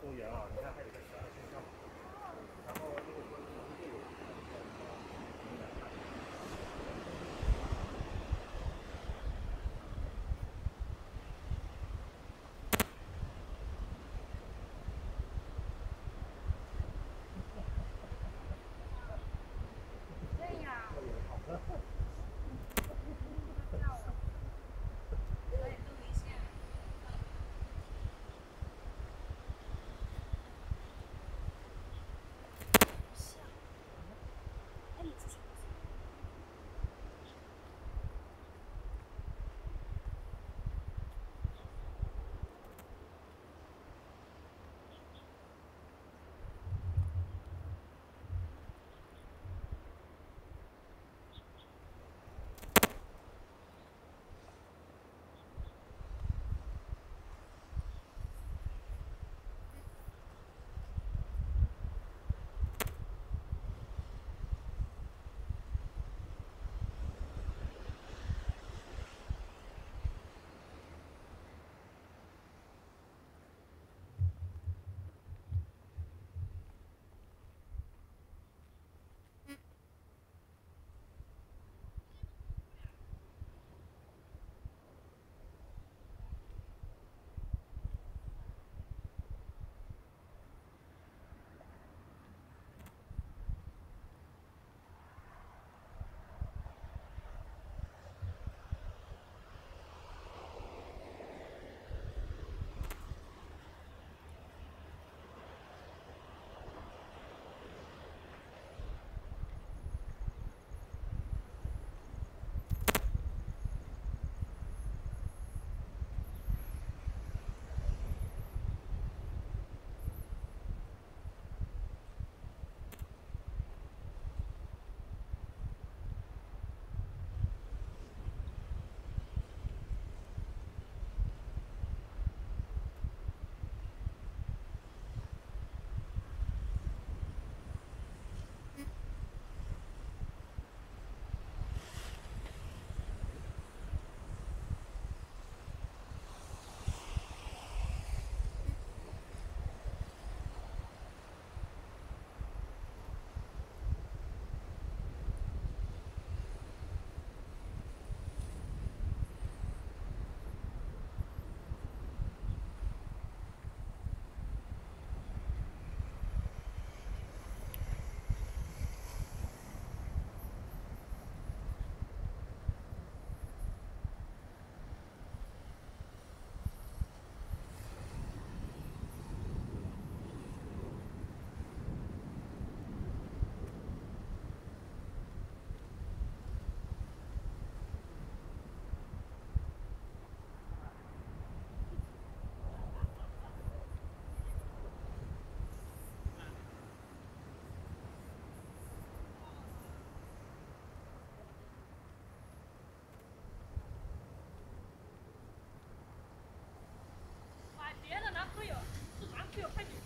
公园啊，你看。就快点。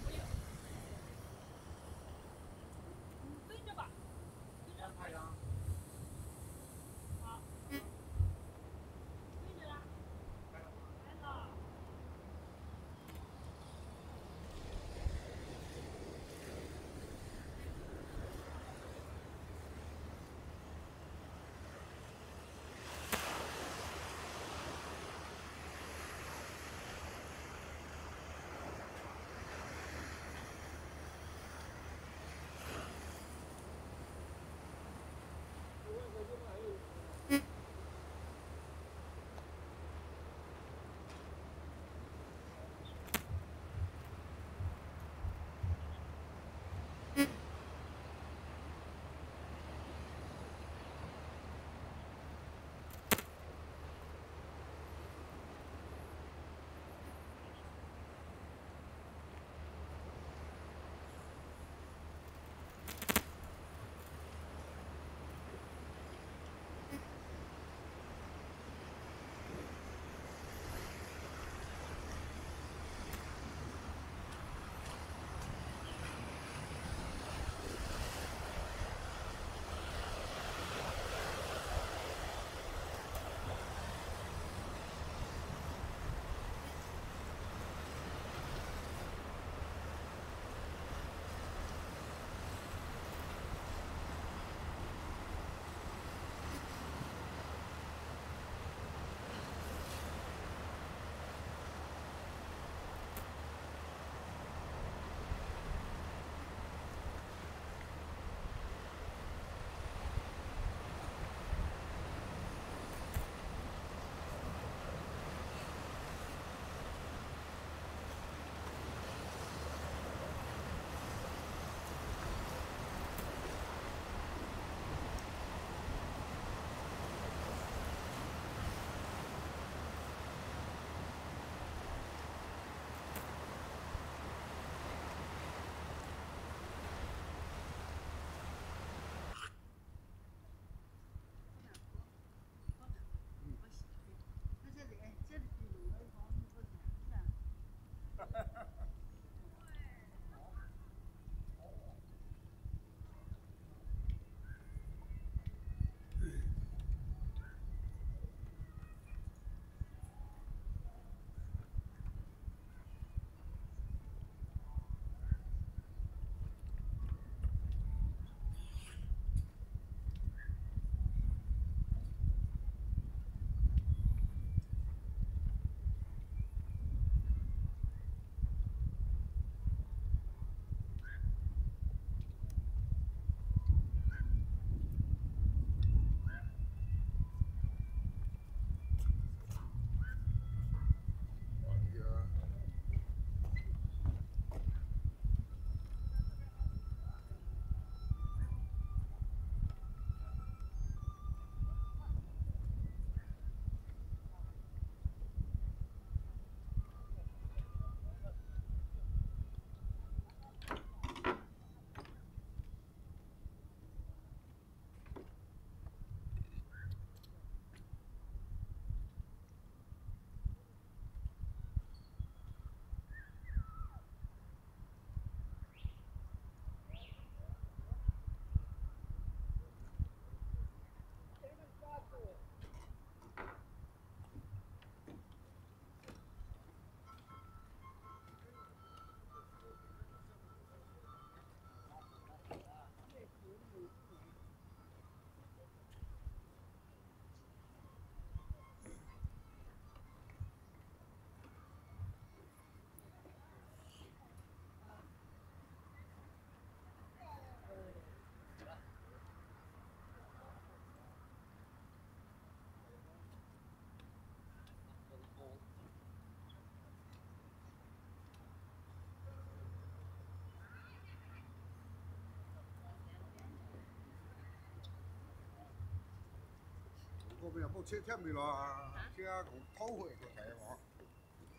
我不要，我天天没啊？天啊，去偷去过睇个，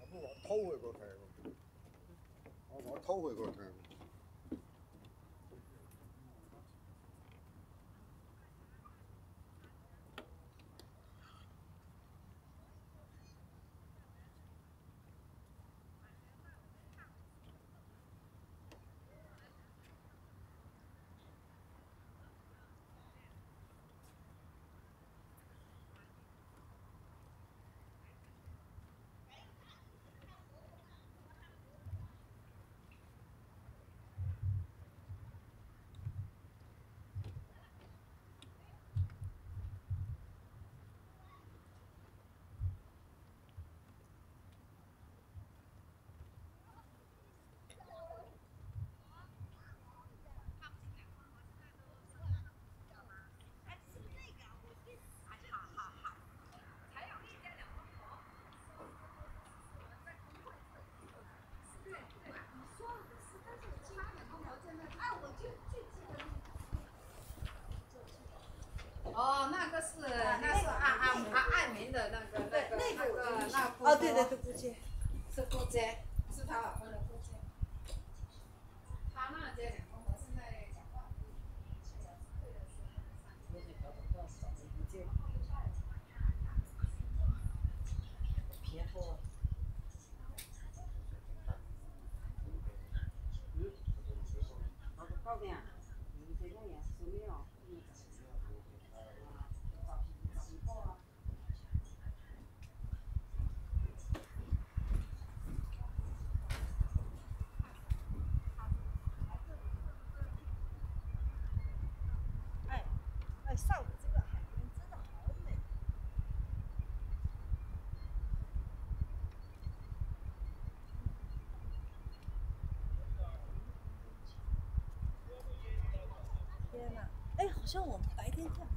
我不忘偷去过睇个，我不偷去过睇个。哦，那个是，那是爱爱阿爱民的那个那个那个那个哦，对对对，公鸡是公姐。天呐，哎，好像我们白天看。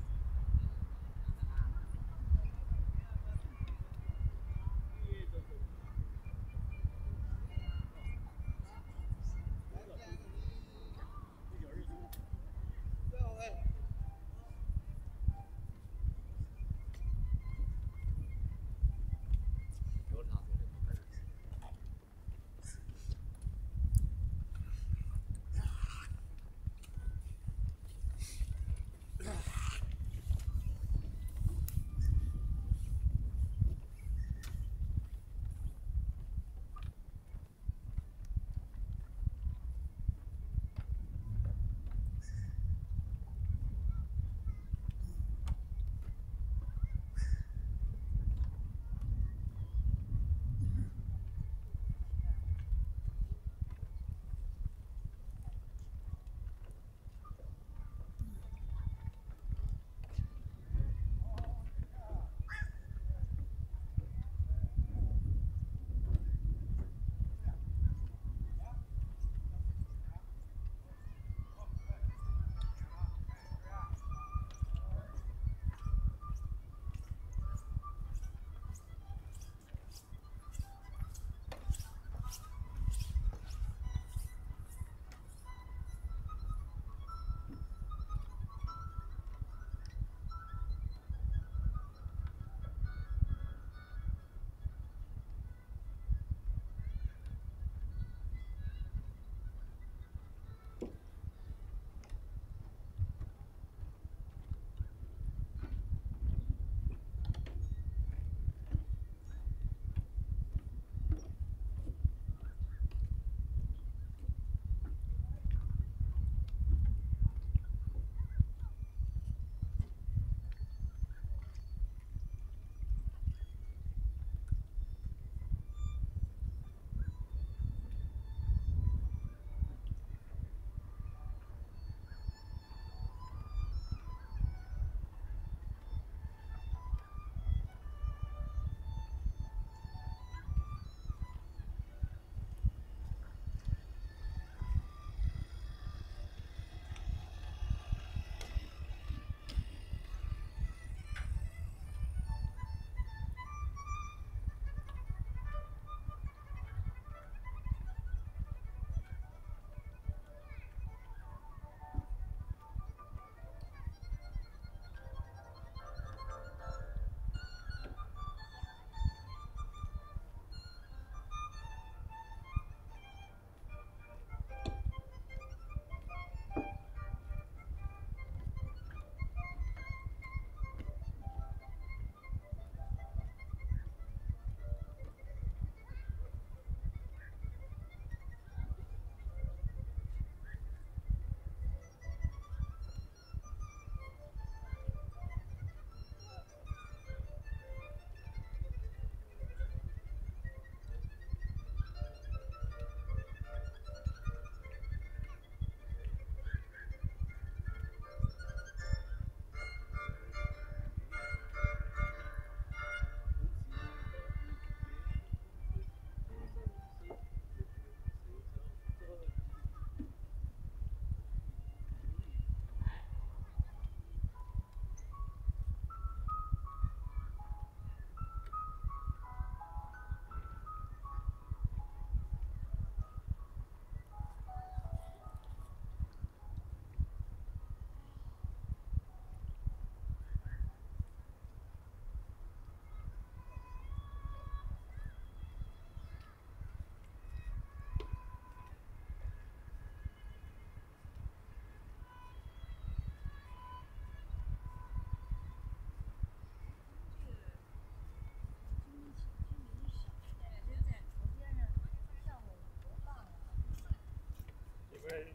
这边，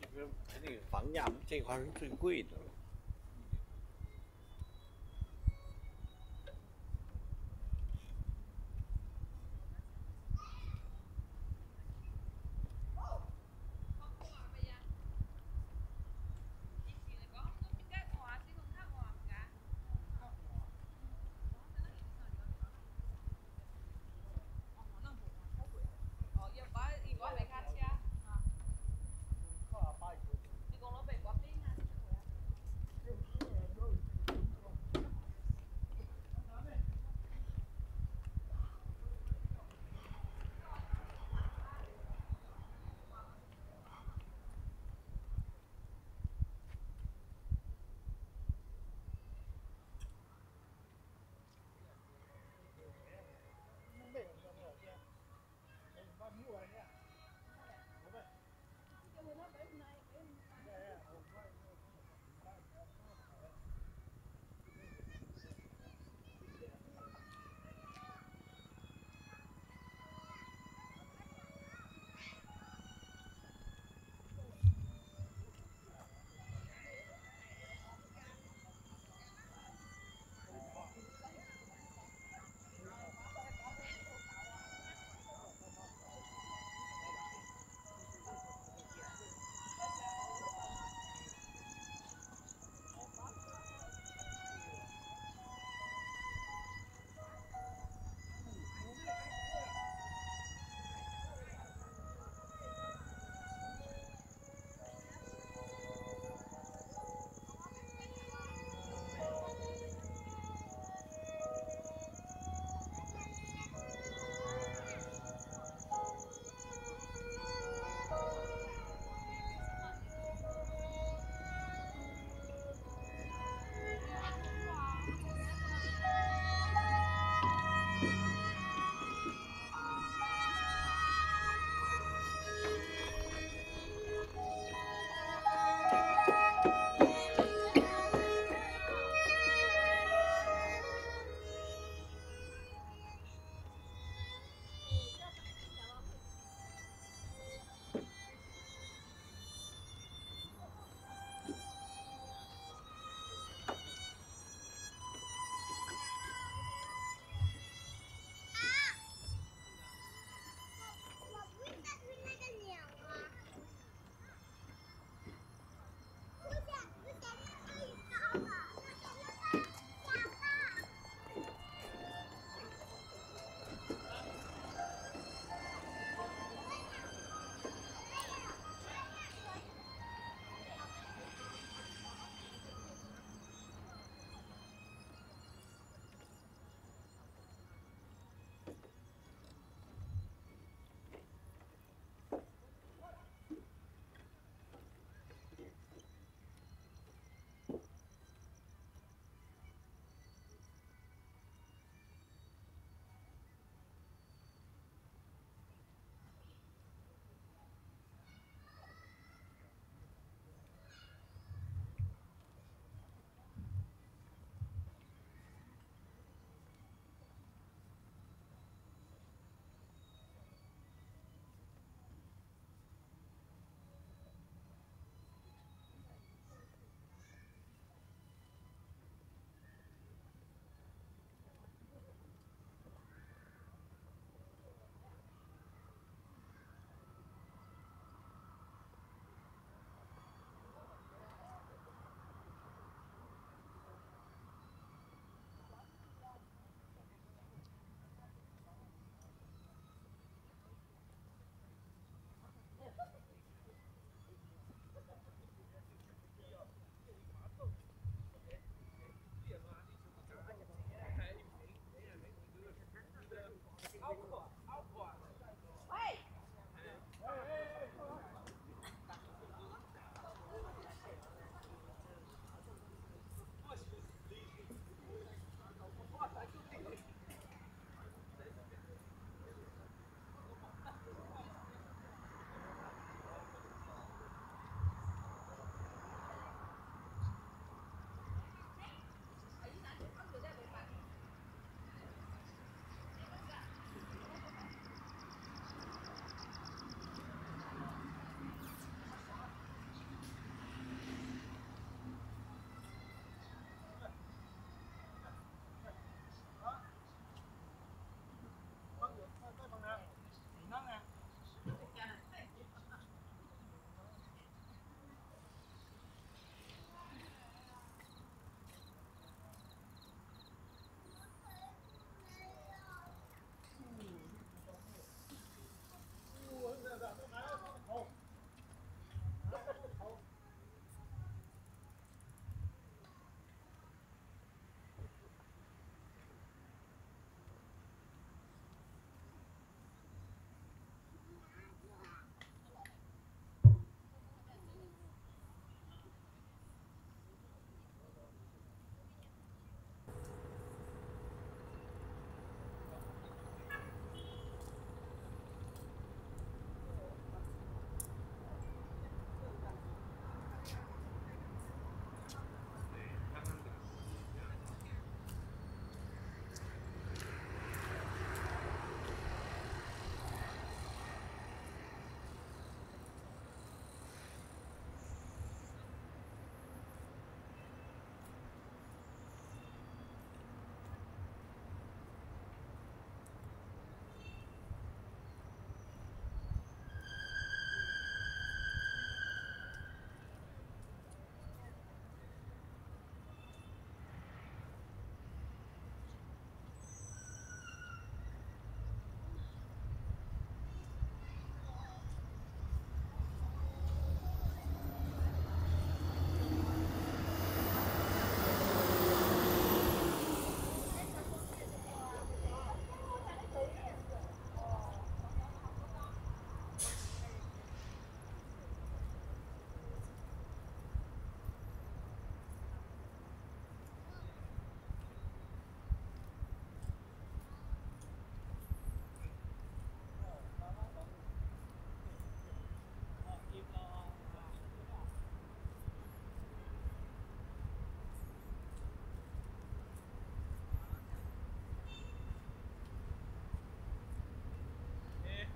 这边，这个房价这块是最贵的了。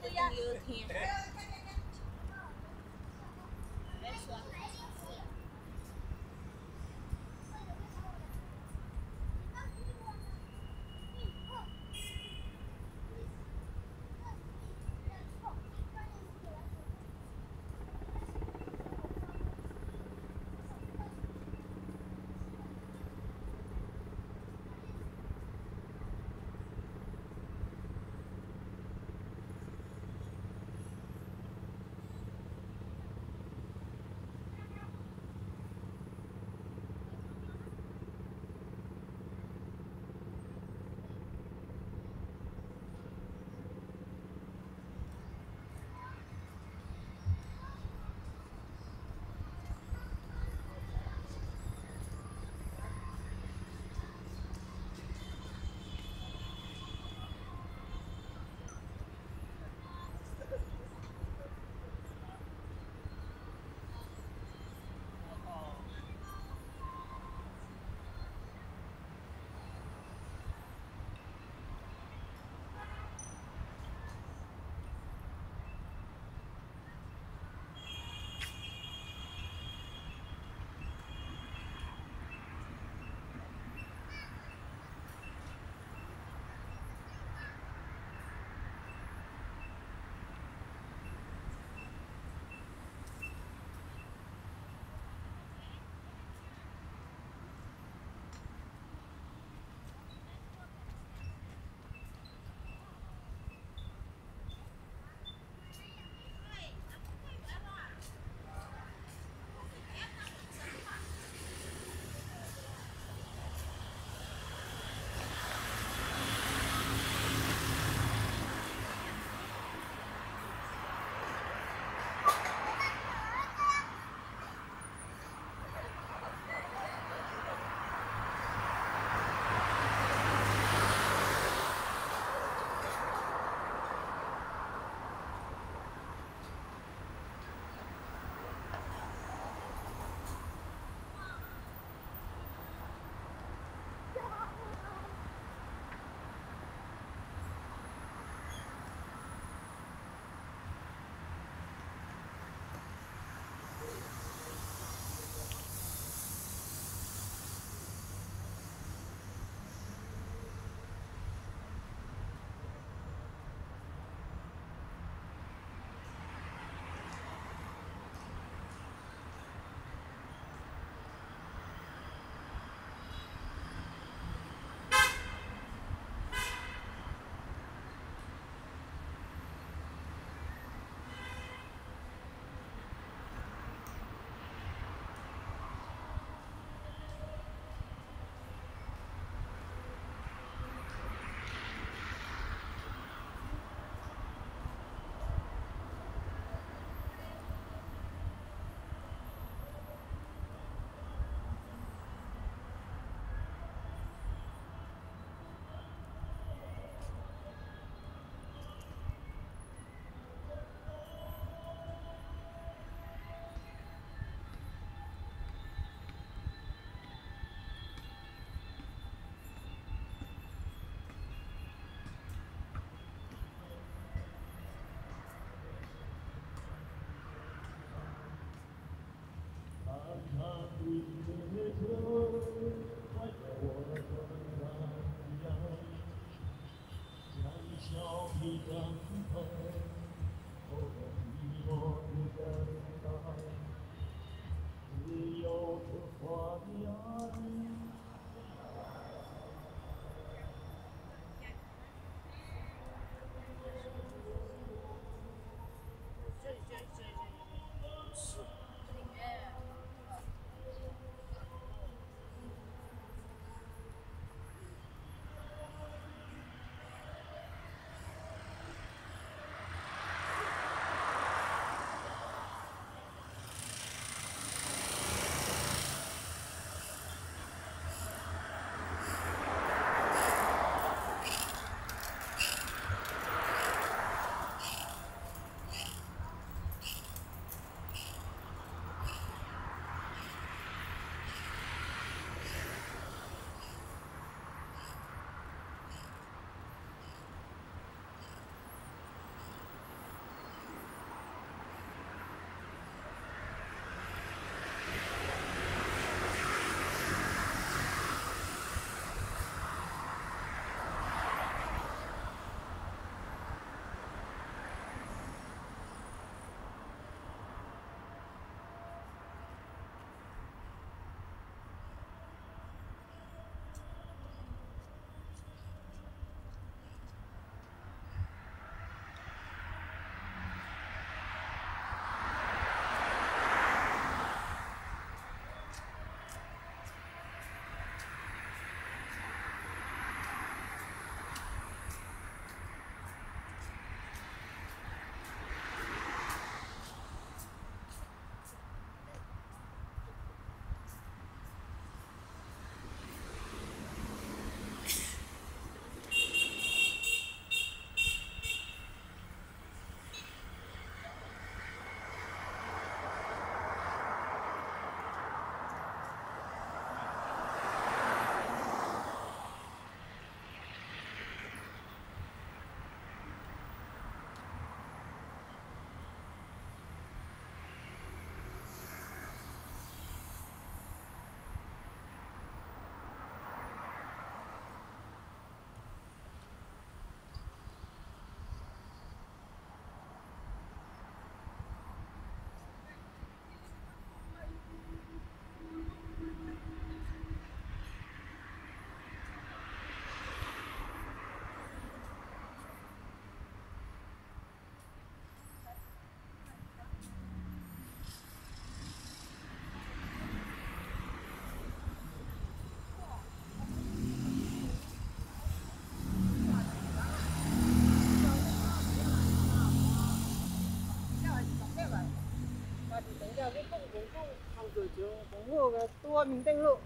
旅游天。就中午的多明登陆。